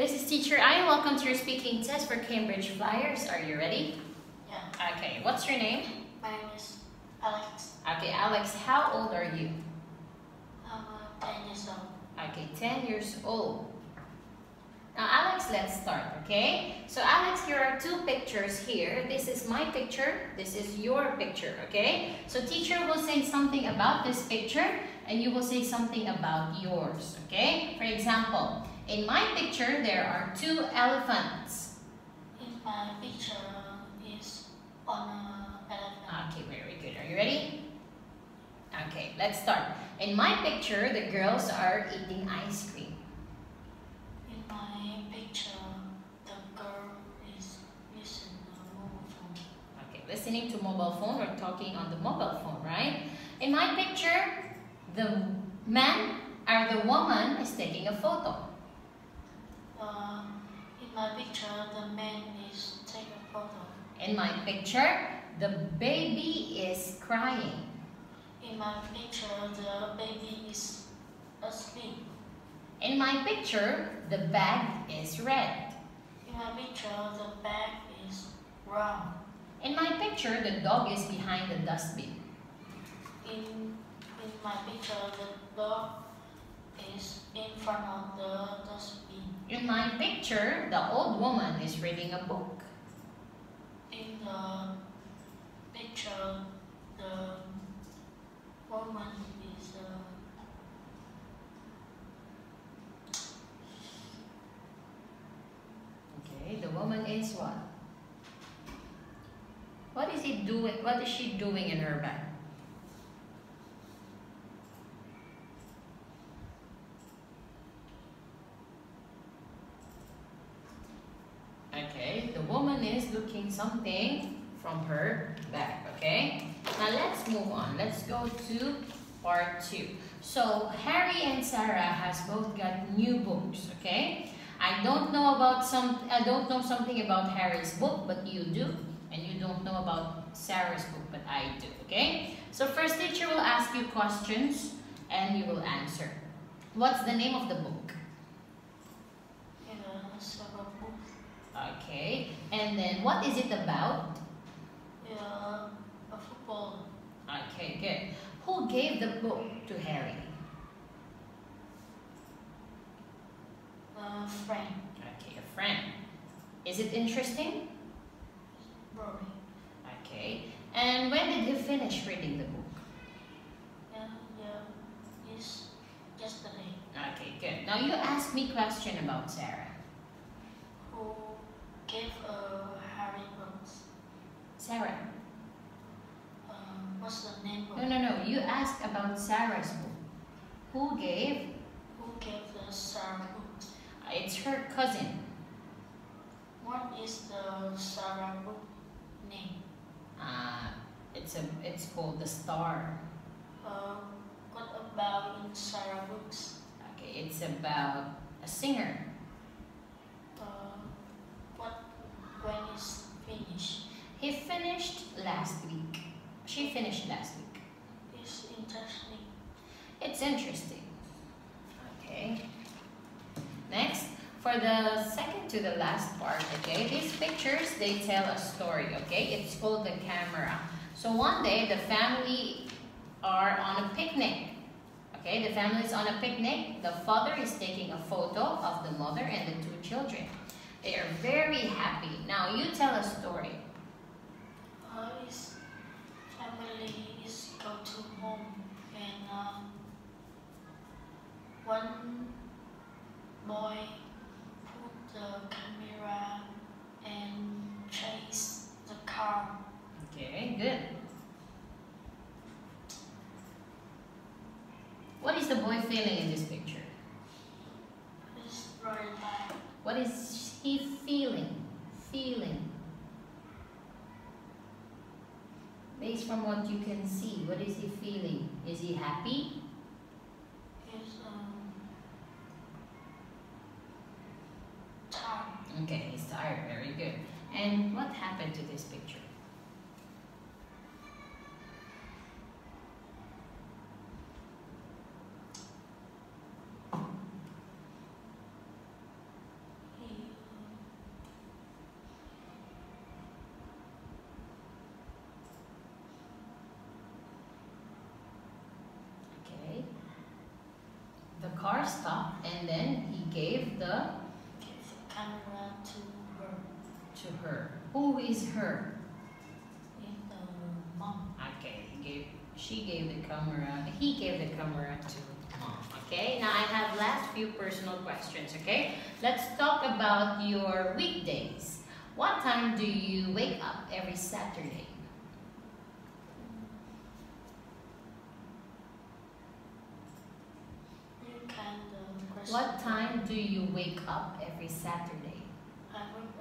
This is Teacher I. Welcome to your speaking test for Cambridge Flyers. Are you ready? Yeah. Okay, what's your name? My name is Alex. Okay, Alex, how old are you? I'm uh, 10 years old. Okay, 10 years old. Now, Alex, let's start, okay? So, Alex, here are two pictures here. This is my picture. This is your picture, okay? So, teacher will say something about this picture and you will say something about yours, okay? For example, in my picture, there are two elephants. In my picture is on a elephant. Okay, very good. Are you ready? Okay, let's start. In my picture, the girls are eating ice cream. In my picture, the girl is using the mobile phone. Okay, listening to mobile phone or talking on the mobile phone, right? In my picture, the man or the woman is taking a photo. Uh, in my picture, the man is taking a photo. In my picture, the baby is crying. In my picture, the baby is asleep. In my picture, the bag is red. In my picture, the bag is brown. In my picture, the dog is behind the dustbin. In in my picture, the dog is in front of the. In my picture, the old woman is reading a book. In the picture, the woman is uh, Okay, the woman is what? What is he doing? What is she doing in her bag? Okay, the woman is looking something from her bag. Okay, now let's move on. Let's go to part two. So Harry and Sarah has both got new books. Okay. I don't know about some I don't know something about Harry's book, but you do. And you don't know about Sarah's book, but I do. Okay? So first teacher will ask you questions and you will answer. What's the name of the book? in a several. Okay. And then what is it about? Uh, a football. Okay, good. Who gave the book to Harry? Uh, friend. Okay, a friend. Is it interesting? Rory. Okay. And when did you finish reading the book? Yeah, yeah. Is yesterday. Okay, good. Now you ask me question about Sarah. Who gave a Harry books? Sarah. Uh, what's the name of No, no, no. You asked about Sarah's book. Who gave? Who gave the Sarah books? Uh, It's her cousin. What is the Sarah book name? Uh, it's a. It's called the Star. Uh, what about in Sarah books? Okay, it's about a singer. Uh, what when is finished? He finished last week. She finished last week. It's interesting. It's interesting. Okay. Next, for the second to the last part, okay, these pictures, they tell a story, okay? It's called the camera. So one day, the family are on a picnic. Okay, the family is on a picnic. The father is taking a photo of the mother and the two children. They are very happy. Now, you tell a story. Uh, his family is go to home and uh, one boy put the camera and chase the car. Okay, good. What is the boy feeling in this picture? It's very bad. What is he feeling? Feeling. Based from what you can see, what is he feeling? Is he happy? It's um tired. Okay, he's tired. Very good. And what happened to this picture? The car stopped and then he gave the camera to her. to her. Who is her? In the mom. Okay, he gave she gave the camera he gave the camera to mom. Okay, now I have last few personal questions. Okay, let's talk about your weekdays. What time do you wake up every Saturday? You kind of question. What time do you wake up every Saturday? I wake